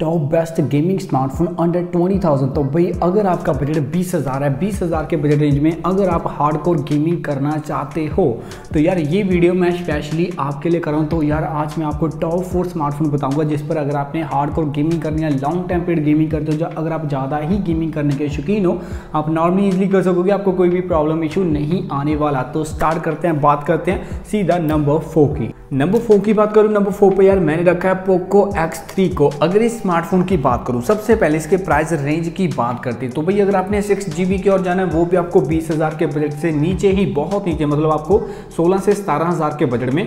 Top best gaming smartphone under twenty thousand तो भाई, अगर आपका बजट बीस हज़ार है, बीस हज़ार के बजट रेंज में अगर आप हार्डकोर गेमिंग करना चाहते हो तो यार ये वीडियो मैं स्पेशली आपके लिए कर रहा हूँ। तो यार आज मैं आपको टॉप फोर स्मार्टफ़ोन बताऊँगा, जिस पर अगर आपने हार्डकोर गेमिंग करनी है लॉन्ग टाइम पीरियड गेमिंग करते हो, जो अगर आप ज़्यादा ही गेमिंग करने के शौकीन हो, आप नॉर्मली इजिली कर सकोगे, आपको कोई भी प्रॉब्लम इशू नहीं आने वाला। तो स्टार्ट करते हैं, बात करते हैं सीधा नंबर फोर की। नंबर फोर की बात करूँ नंबर फोर पर यार मैंने रखा है पोको X3 को। अगर इस स्मार्टफ़ोन की बात करूँ, सबसे पहले इसके प्राइस रेंज की बात करते हैं। तो भाई, अगर आपने सिक्स जी की ओर जाना है, वो भी आपको बीस हज़ार के बजट से नीचे ही, बहुत नीचे मतलब आपको सोलह से सतारह हज़ार के बजट में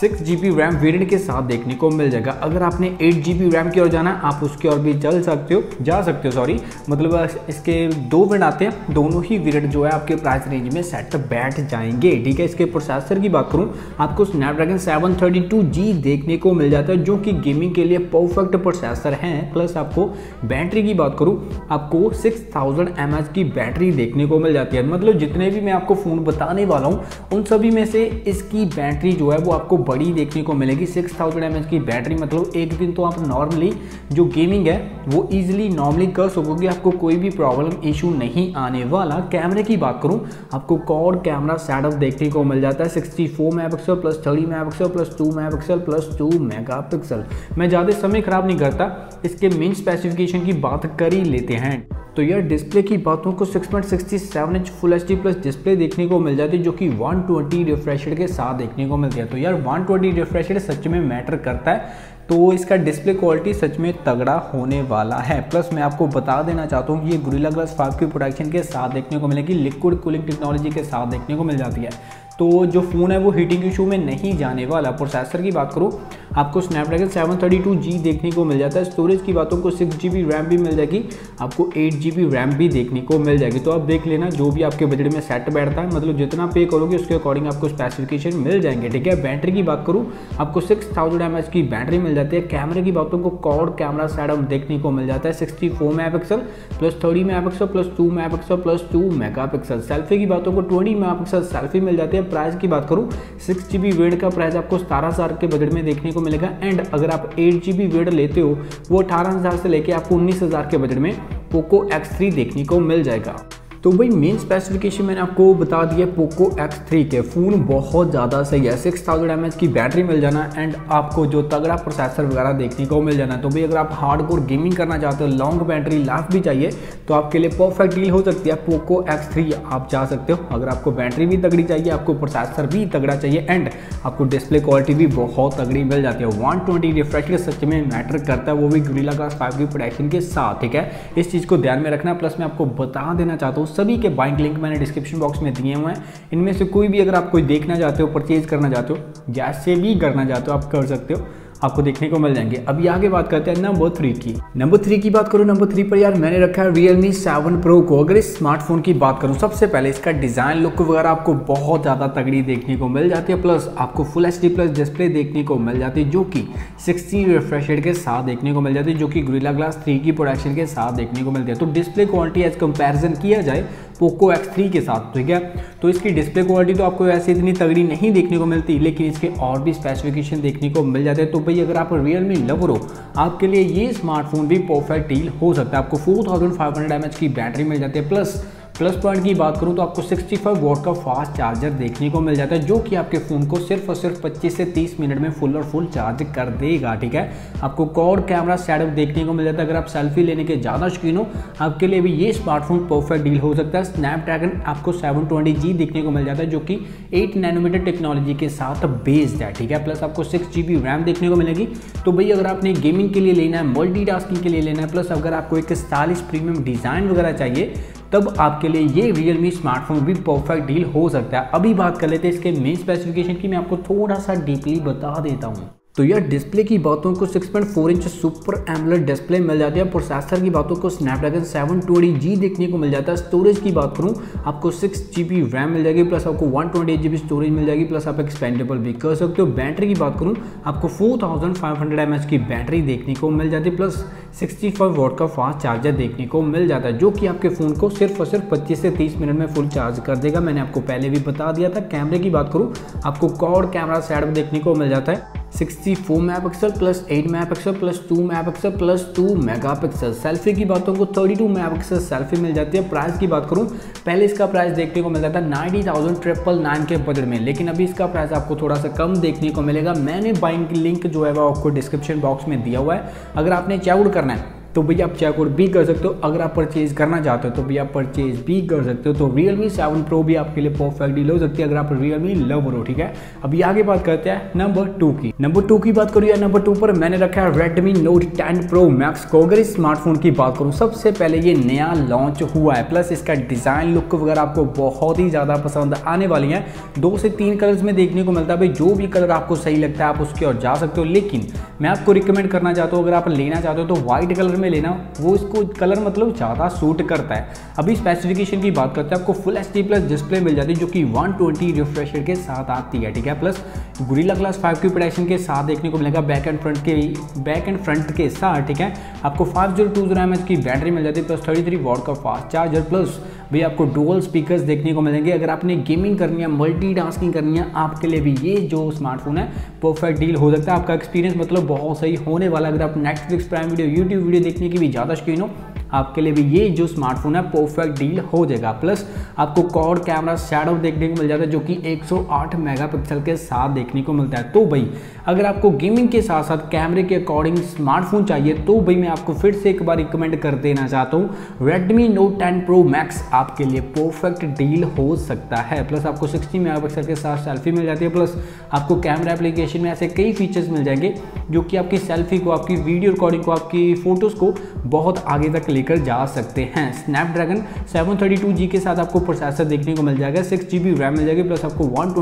six G B RAM variant के साथ देखने को मिल जाएगा। अगर आपने एट जी बी रैम की ओर जाना है, आप उसकी ओर भी चल सकते हो, जा सकते हो सॉरी मतलब इसके दो वेरियंट आते हैं, दोनों ही वेरियंट जो है आपके प्राइस रेंज में सेट बैठ जाएँगे, ठीक है? इसके प्रोसेसर की बात करूँ, आपको Snapdragon seven thirty two G देखने को मिल जाता है, जो कि गेमिंग के लिए परफेक्ट प्रोसेसर है। प्लस आपको बैटरी की बात करूँ, आपको सिक्स थाउज़ेंड एम एच की बैटरी देखने को मिल जाती है। मतलब जितने भी मैं आपको फ़ोन बताने वाला हूँ, उन सभी में से इसकी बैटरी जो है वो आपको बड़ी देखने को मिलेगी। सिक्स थाउज़ेंड एम की बैटरी मतलब एक दिन तो आप नॉर्मली जो गेमिंग है, वो ईजिली नॉर्मली कर सकोगे। आपको कोई भी प्रॉब्लम इशू नहीं आने वाला। कैमरे की बात करूँ, आपको कॉड कैमरा सेटअप देखने को मिल जाता है। Sixty four mega pixel plus thirty mega pixel plus two mega pixel plus two mega pixel मैं ज़्यादा समय खराब नहीं करता। इसके मेन स्पेसिफिकेशन की बात कर ही लेते हैं। तो यार डिस्प्ले की बातों को 6.67 inch full HD plus display देखने को मिल जाती है जो कि 120 रिफ्रेशड के साथ देखने को मिलती है। तो यार 120 रिफ्रेशड सच में मैटर करता है। तो इसका डिस्प्ले क्वालिटी सच में तगड़ा होने वाला है। प्लस मैं आपको बता देना चाहता हूँ कि ये गुरीला ग्लास फाइव की प्रोडक्शन के साथ देखने को मिलेगी लिक्विड कूलिंग टेक्नोलॉजी के साथ देखने को मिल जाती है। तो जो फ़ोन है वो हीटिंग इशू में नहीं जाने वाला। प्रोसेसर की बात करूँ आपको स्नैपड्रैगन 732G देखने को मिल जाता है। स्टोरेज की बातों को सिक्स जी रैम भी मिल जाएगी। आपको एट जी रैम भी देखने को मिल जाएगी। तो आप देख लेना, जो भी आपके बजट में सेट बैठता है मतलब जितना पे करोगे, उसके अकॉर्डिंग आपको स्पेसिफिकेशन मिल जाएँगे, ठीक है? बैटरी की बात करूँ, आपको सिक्स थाउज़ेंड की बैटरी मिल जाती है। कैमरे की बातों को कॉड कैमरा सेटअप देखने को मिल जाता है। Sixty four mega pixel plus thirty mega pixel plus two mega pixel plus two mega pixel selfie की बातों को ट्वेंटी मेगा पिक्सल सेल्फी मिल जाती है। प्राइस की बात करूँ सिक्स जी बी का प्राइस आपको सतारह हज़ार के बजट में देखने को मिलेगा। एंड अगर आप एट जी बी वेड लेते हो, वो अठारह हज़ार से लेके आपको उन्नीस हज़ार के बजट में पोको एक्स थ्री देखने को मिल जाएगा। तो भाई मेन स्पेसिफिकेशन मैंने आपको बता दिया पोको X3 के। फ़ोन बहुत ज़्यादा सही है। सिक्स थाउज़ेंड एम की बैटरी मिल जाना एंड आपको जो तगड़ा प्रोसेसर वगैरह देखने को मिल जाना। तो भाई अगर आप हार्ड कोर गेमिंग करना चाहते हो लॉन्ग बैटरी लाइफ भी चाहिए तो आपके लिए परफेक्ट डील हो सकती है पोको X3 आप जा सकते हो। अगर आपको बैटरी भी तगड़ी चाहिए, आपको प्रोसेसर भी तगड़ा चाहिए एंड आपको डिस्प्ले क्वालिटी भी बहुत तगड़ी मिल जाती है। वन ट्वेंटी रिफ्रेश सच में मैटर करता है, वो भी गुरीला ग्लास फाइव की प्रोडक्शन के साथ, ठीक है? इस चीज़ को ध्यान में रखना। प्लस मैं आपको बता देना चाहता हूँ सभी के बाइंग लिंक मैंने डिस्क्रिप्शन बॉक्स में दिए हुए हैं। इनमें से कोई भी अगर आप कोई देखना चाहते हो परचेज करना चाहते हो, जैसे भी करना चाहते हो, आप कर सकते हो। आपको देखने को मिल जाएँगे। अभी आगे बात करते हैं नंबर थ्री की। नंबर थ्री की बात करूँ, नंबर थ्री पर यार मैंने रखा है Realme 7 Pro को। अगर इस स्मार्टफ़ोन की बात करूँ, सबसे पहले इसका डिज़ाइन लुक वगैरह आपको बहुत ज़्यादा तगड़ी देखने को मिल जाती है। प्लस आपको फुल एच प्लस डिस्प्ले देखने को मिल जाती है, जो कि सिक्सटी रिफ्रेशेड के साथ देखने को मिल जाती है, जो कि ग्रिला ग्लास थ्री की प्रोडक्शन के साथ देखने को मिलती है। तो डिस्प्ले क्वालिटी एज कंपेरिजन किया जाए पोको एक्स थ्री के साथ, ठीक है? तो इसकी डिस्प्ले क्वालिटी तो आपको वैसे इतनी तगड़ी नहीं देखने को मिलती, लेकिन इसके और भी स्पेसिफिकेशन देखने को मिल जाते हैं। तो भाई, अगर आप रियल मी लवर हो, आपके लिए ये स्मार्टफ़ोन भी परफेक्ट डील हो सकता है। आपको फोर थाउज़ेंड फाइव हंड्रेड की बैटरी मिल जाती है प्लस प्लस पॉइंट की बात करूँ तो आपको 65 फाइव वोट का फास्ट चार्जर देखने को मिल जाता है, जो कि आपके फ़ोन को सिर्फ़ और सिर्फ़ 25 से 30 मिनट में फुल और फुल चार्ज कर देगा, ठीक है? आपको कॉड कैमरा सेटअप देखने को मिल जाता है। अगर आप सेल्फी लेने के ज़्यादा शौकीन हो, आपके लिए भी ये स्मार्टफ़ोन परफेक्ट डील हो सकता है। स्नैपड्रैगन आपको सेवन देखने को मिल जाता है, जो कि एट नैनोमीटर टेक्नोलॉजी के साथ बेस्ड है, ठीक है? प्लस आपको सिक्स जी रैम देखने को मिलेगी। तो भाई, अगर आपने गेमिंग के लिए लेना है मल्टी के लिए लेना है प्लस अगर आपको एक स्टाइलिश प्रीमियम डिज़ाइन वगैरह चाहिए तब आपके लिए ये रियल मी स्मार्टफ़ोन भी परफेक्ट डील हो सकता है। अभी बात कर लेते हैं इसके मेन स्पेसिफिकेशन की। मैं आपको थोड़ा सा डीपली बता देता हूँ। तो यह डिस्प्ले की बातों को 6.4 इंच सुपर एमलेट डिस्प्ले मिल जाती है। प्रोसेसर की बातों को स्नैपड्रैगन 720G देखने को मिल जाता है। स्टोरेज की बात करूँ, आपको सिक्स जी बी रैम मिल जाएगी प्लस आपको one twenty eight G B storage मिल जाएगी प्लस आप एक्सपेंडेबल भी कर सकते हो। बैटरी की बात करूँ, आपको four thousand five hundred M H की बैटरी देखने को मिल जाती है प्लस सिक्सटी फाइव वोट का फास्ट चार्जर देखने को मिल जाता है, जो कि आपके फ़ोन को सिर्फ़ और सिर्फ़ पच्चीस से तीस मिनट में फुल चार्ज कर देगा। मैंने आपको पहले भी बता दिया था। कैमरे की बात करूँ, आपको कॉड कैमरा सेटअप देखने को मिल जाता है। 64 megapixel plus 8 megapixel plus 2 megapixel plus 2 megapixel. Selfie की बातों को 32 मेगापिक्सल सेल्फी मिल जाती है। प्राइस की बात करूँ, पहले इसका प्राइस देखने को मिलता था नाइन्टी थाउज़ेंड ट्रिपल नाइन के बजट में, लेकिन अभी इसका प्राइस आपको थोड़ा सा कम देखने को मिलेगा। मैंने बाइंग लिंक जो है वो आपको डिस्क्रिप्शन बॉक्स में दिया हुआ है। अगर आपने चेकआउट करना है तो भैया आप चेकआउट भी कर सकते हो। अगर आप परचेज करना चाहते हो तो भैया आप परचेज भी कर सकते हो। तो रियल मी सेवन प्रो भी आपके लिए परफेक्ट डील हो सकती है अगर आप रियल मी लवर ठीक है? अभी आगे बात करते हैं नंबर टू की। नंबर टू की बात करूँ या नंबर टू पर मैंने रखा है Redmi Note ten Pro Max को। अगर इस स्मार्टफ़ोन की बात करूँ, सबसे पहले ये नया लॉन्च हुआ है प्लस इसका डिज़ाइन लुक वगैरह आपको बहुत ही ज़्यादा पसंद आने वाली है। दो से तीन कलर्स में देखने को मिलता है भाई, जो भी कलर आपको सही लगता है, आप उसके और जा सकते हो। लेकिन मैं आपको रिकमेंड करना चाहता हूँ, अगर आप लेना चाहते हो तो व्हाइट कलर में लेना, वो इसको कलर मतलब ज़्यादा सूट करता है। अभी स्पेसिफिकेशन की बात करते हैं, आपको फुल एच प्लस डिस्प्ले मिल जाती है, जो कि 120 ट्वेंटी रिफ्रेश के साथ आती है, ठीक है? प्लस गुरीला ग्लास 5 की प्रोटेक्शन के साथ देखने को मिलेगा बैक एंड फ्रंट के बैक एंड फ्रंट के साथ, ठीक है? आपको five zero two zero M की बैटरी मिल जाती है प्लस थर्टी थ्री वॉट का फास्ट चार्जर प्लस भी आपको डुअल स्पीकर्स देखने को मिलेंगे। अगर आपने गेमिंग करनी है मल्टी करनी है, आपके लिए भी ये जो स्मार्टफ़ोन है परफेक्ट डील हो सकता है। आपका एक्सपीरियंस मतलब बहुत सही होने वाला अगर आप Netflix Prime video YouTube video देखने की भी ज़्यादा शौकीन हो, आपके लिए भी ये जो स्मार्टफ़ोन है परफेक्ट डील हो जाएगा। प्लस आपको कॉड कैमरा शैडो देखने को मिल जाता है, जो कि 108 मेगापिक्सल के साथ देखने को मिलता है। तो भाई, अगर आपको गेमिंग के साथ साथ कैमरे के अकॉर्डिंग स्मार्टफ़ोन चाहिए तो भाई मैं आपको फिर से एक बार रिकमेंड कर देना चाहता हूँ। Redmi Note ten Pro Max आपके लिए परफेक्ट डील हो सकता है। प्लस आपको सिक्सटी मेगा के साथ सेल्फी मिल जाती है। प्लस आपको कैमरा एप्लीकेशन में ऐसे कई फीचर्स मिल जाएँगे। जो कि आपकी सेल्फी को, आपकी वीडियो रिकॉर्डिंग को, आपकी फ़ोटोज़ को बहुत आगे तक लेकर जा सकते हैं। स्नैपड्रैगन 732G के साथ आपको प्रोसेसर देखने को मिल जाएगा सिक्स जी रैम मिल जाएगी प्लस आपको वन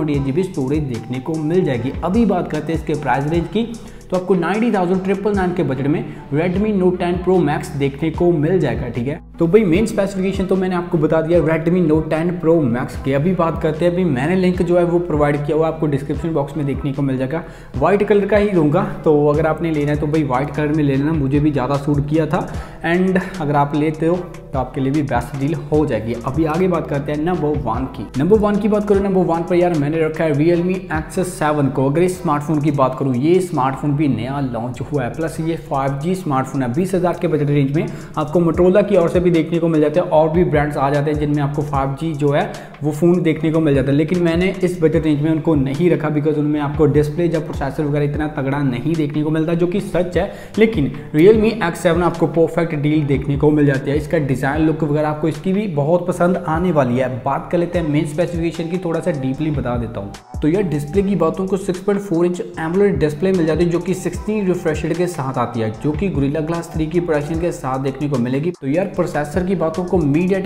स्टोरेज देखने को मिल जाएगी। अभी बात करते हैं इसके प्राइस रेंज की। तो आपको नाइनटी थाउज़ेंड ट्रिपल नाइन के बजट में Redmi Note 10 Pro Max देखने को मिल जाएगा, ठीक है? तो भाई मेन स्पेसिफिकेशन तो मैंने आपको बता दिया, Redmi Note 10 Pro Max की। अभी बात करते हैं, अभी मैंने लिंक जो है वो प्रोवाइड किया हुआ आपको डिस्क्रिप्शन बॉक्स में देखने को मिल जाएगा। व्हाइट कलर का ही दूँगा तो अगर आपने लेना है तो भाई व्हाइट कलर में ले लेना, मुझे भी ज़्यादा सूट किया था। एंड अगर आप लेते हो तो आपके लिए भी बेस्ट डील हो जाएगी। अभी आगे बात करते हैं नंबर वन की। नंबर वन की बात करूँ नंबर वन पर यार मैंने रखा है रियल मी एक्सेस सेवन को। अगर इस स्मार्टफ़ोन की बात करूँ, ये स्मार्टफ़ोन भी नया लॉन्च हुआ है। प्लस ये फाइव स्मार्टफ़ोन है। बीस के बजट रेंज में आपको मोटरोला की ओर से भी देखने को मिल जाते हैं। और भी ब्रांड्स आ जाते हैं जिनमें आपको फाइव जो है, वो फ़ोन देखने को मिल जाता है। लेकिन मैंने इस बजट रेंज में उनको नहीं रखा बिकॉज़ उनमें आपको डिस्प्ले या प्रोसेसर वगैरह इतना तगड़ा नहीं देखने को मिलता, जो कि सच है। लेकिन रियलमी एक्स सेवन आपको परफेक्ट डील देखने को मिल जाती है। इसका डिज़ाइन लुक वगैरह आपको इसकी भी बहुत पसंद आने वाली है। बात कर लेते हैं मेन स्पेसिफिकेशन की, थोड़ा सा डीपली बता देता हूँ। तो यह डिस्प्ले की बातों को 6.4 इंच एमोलेड डिस्प्ले मिल जाती है, जो कि 16 रिफ्रेशर के साथ आती है, जो कि गुरीला ग्लास थ्री की प्रोडक्शन के साथ देखने को मिलेगी। तो यार प्रोसेसर की बातों को मीडिया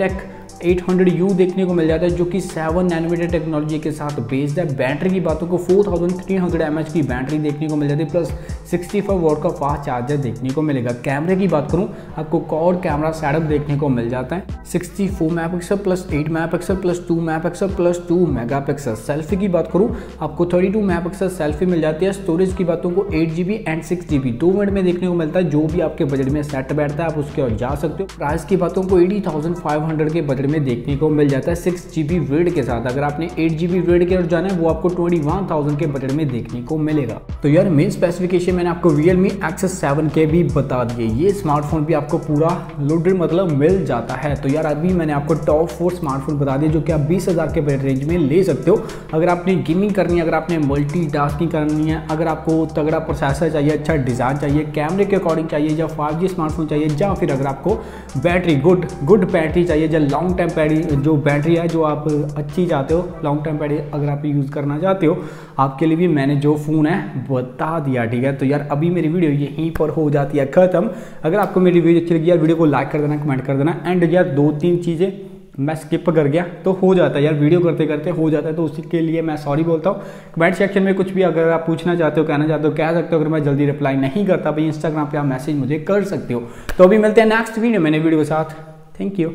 800U देखने को मिल जाता है, जो कि 7 नैनोमीटर टेक्नोलॉजी के साथ बेस्ड है। बैटरी की बातों को 4300 mAh की बैटरी देखने को मिल जाती है प्लस 65 वोट का फास्ट चार्जर देखने को मिलेगा। कैमरे की बात करूँ, आपको कॉड कैमरा सेटअप देखने को मिल जाता है। 64 megapixel plus 8 megapixel plus 2 megapixel plus 2 megapixel selfie की बात करूँ, आपको 32 मेगापिक्सल सेल्फी मिल जाती है। स्टोरेज की बातों को eight G and six G दो मिनट में देखने को मिलता है, जो भी आपके बजट में सेट बैठता है, आप उसके और जा सकते हो। प्राइस की बातों को एटी थाउज़ेंड फाइव हंड्रेड के बजट में देखने को मिल जाता है सिक्स जी बी के साथ। अगर आपने एट जी बी के और जाना है, वो आपको ट्वेंटी वन थाउज़ेंड के बजट में देखने को मिलेगा। तो यार मेन स्पेसिफिकेशन मैंने आपको रियल मी एक्सेस सेवन के भी बता दिए। ये स्मार्टफ़ोन भी आपको पूरा लोडेड मतलब मिल जाता है। तो यार, अभी मैंने आपको टॉप फोर स्मार्टफ़ोन बता दिए, जो कि आप बीस हज़ार के बजट रेंज में ले सकते हो। अगर आपने गेमिंग करनी है, अगर आपने मल्टी करनी है, अगर आपको तगड़ा प्रोसेसर चाहिए अच्छा डिज़ाइन चाहिए कैमरे के अकॉर्डिंग चाहिए, या फाइव स्मार्टफ़ोन चाहिए, या फिर अगर आपको बैटरी गुड गुड बैटरी चाहिए, या लॉन्ग टाइम बैटरी जो बैटरी है, जो आप अच्छी चाहते हो लॉन्ग टाइम बैटरी अगर आप यूज़ करना चाहते हो, आपके लिए भी मैंने जो फ़ोन है, बता दिया, ठीक है? तो यार, अभी मेरी वीडियो यहीं पर हो जाती है, ख़त्म। अगर आपको मेरी वीडियो अच्छी लगी यार वीडियो को लाइक कर देना कमेंट कर देना एंड यार दो तीन चीज़ें मैं स्किप कर गया तो हो जाता है यार वीडियो करते करते हो जाता है तो उसी के लिए मैं सॉरी बोलता हूँ। कमेंट सेक्शन में कुछ भी अगर आप पूछना चाहते हो, कहना चाहते हो, कह सकते हो, अगर मैं जल्दी रिप्लाई नहीं करता, भाई इंस्टाग्राम पे आप मैसेज मुझे कर सकते हो। तो अभी मिलते हैं नेक्स्ट वीडियो मैंने वीडियो के साथ। Thank you